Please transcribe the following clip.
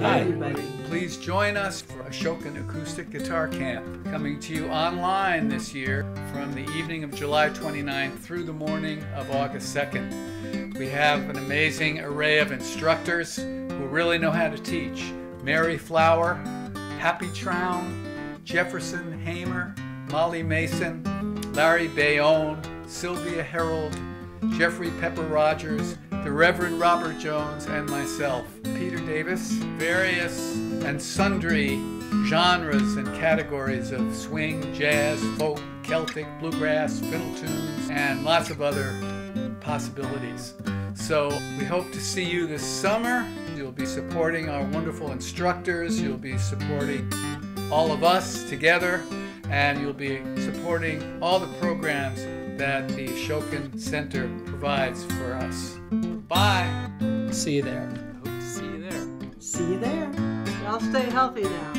Hi. everybody. Please join us for Ashokan Acoustic Guitar Camp, coming to you online this year from the evening of July 29th through the morning of August 2nd. We have an amazing array of instructors who really know how to teach. Mary Flower, Happy Traum, Jefferson Hamer, Molly Mason, Larry Baione, Sylvia Herold, Jeffrey Pepper Rodgers, the Reverend Robert Jones, and myself, Peter Davis. Various and sundry genres and categories of swing, jazz, folk, Celtic, bluegrass, fiddle tunes, and lots of other possibilities. So we hope to see you this summer. You'll be supporting our wonderful instructors. You'll be supporting all of us together, and you'll be supporting all the programs that the Ashokan Center provides for us. Bye. See you there. Hope to see you there. See you there. Y'all stay healthy now.